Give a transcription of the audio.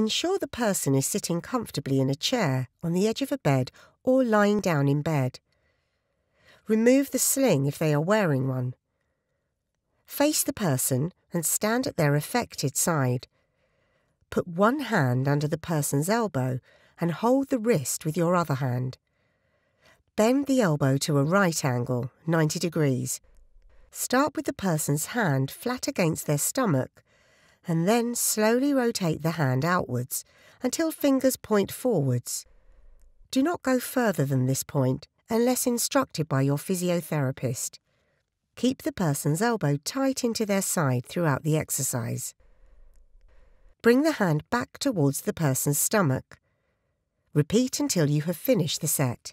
Ensure the person is sitting comfortably in a chair, on the edge of a bed, or lying down in bed. Remove the sling if they are wearing one. Face the person and stand at their affected side. Put one hand under the person's elbow and hold the wrist with your other hand. Bend the elbow to a right angle, 90 degrees. Start with the person's hand flat against their stomach and then slowly rotate the hand outwards until fingers point forwards. Do not go further than this point unless instructed by your physiotherapist. Keep the person's elbow tight into their side throughout the exercise. Bring the hand back towards the person's stomach. Repeat until you have finished the set.